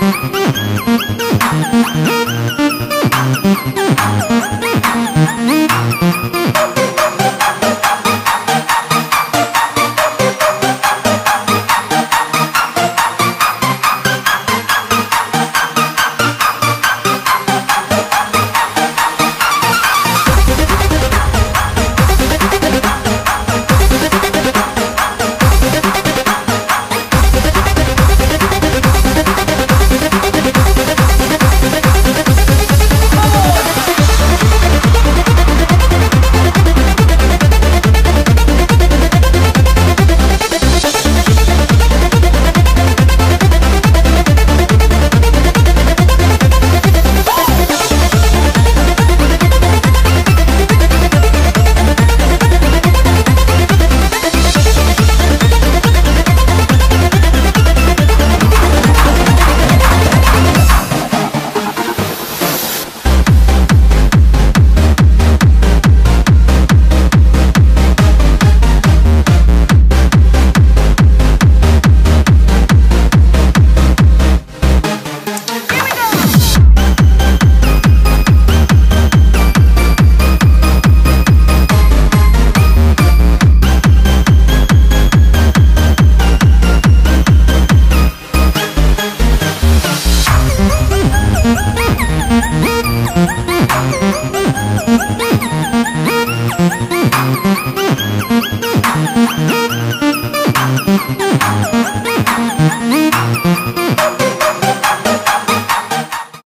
Música ハハハハ!